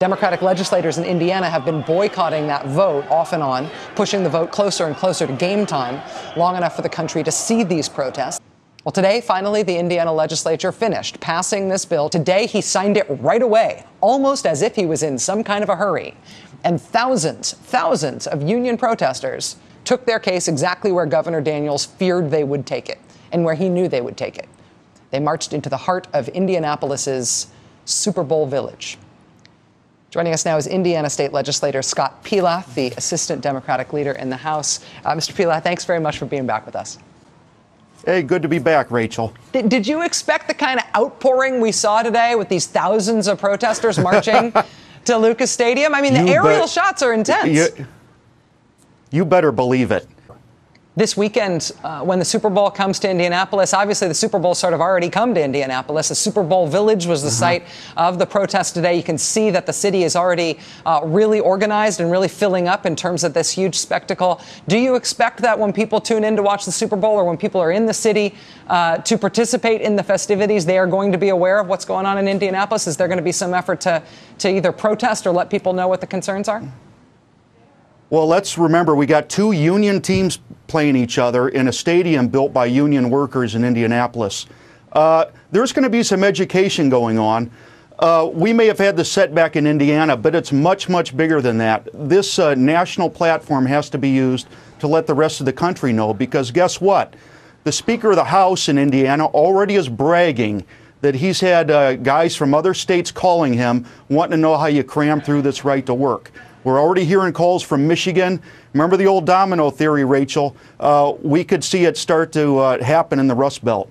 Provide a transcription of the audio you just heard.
Democratic legislators in Indiana have been boycotting that vote off and on, pushing the vote closer and closer to game time, long enough for the country to see these protests. Well, today, finally, the Indiana legislature finished passing this bill. Today, he signed it right away, almost as if he was in some kind of a hurry. And thousands, thousands of union protesters took their case exactly where Governor Daniels feared they would take it and where he knew they would take it. They marched into the heart of Indianapolis's Super Bowl Village. Joining us now is Indiana State Legislator Scott Pelath, the Assistant Democratic Leader in the House. Uh, Mr. Pelath, thanks very much for being back with us. Hey, good to be back, Rachel. Did, did you expect the kind of outpouring we saw today with these thousands of protesters marching to Lucas Stadium? I mean, the you aerial shots are intense. You, you better believe it this weekend, uh, when the Super Bowl comes to Indianapolis, obviously the Super Bowl sort of already come to Indianapolis. The Super Bowl Village was the uh-huh. site of the protest today. You can see that the city is already uh, really organized and really filling up in terms of this huge spectacle. Do you expect that when people tune in to watch the Super Bowl or when people are in the city uh, to participate in the festivities, they are going to be aware of what's going on in Indianapolis? Is there going to be some effort to, to either protest or let people know what the concerns are? Well, let's remember we got two union teams playing each other in a stadium built by union workers in Indianapolis. Uh, there's going to be some education going on. Uh, we may have had the setback in Indiana, but it's much, much bigger than that. This uh, national platform has to be used to let the rest of the country know because guess what? The Speaker of the House in Indiana already is bragging that he's had uh, guys from other states calling him, wanting to know how you cram through this right to work. We're already hearing calls from Michigan. Remember the old domino theory, Rachel? Uh, we could see it start to uh, happen in the Rust Belt.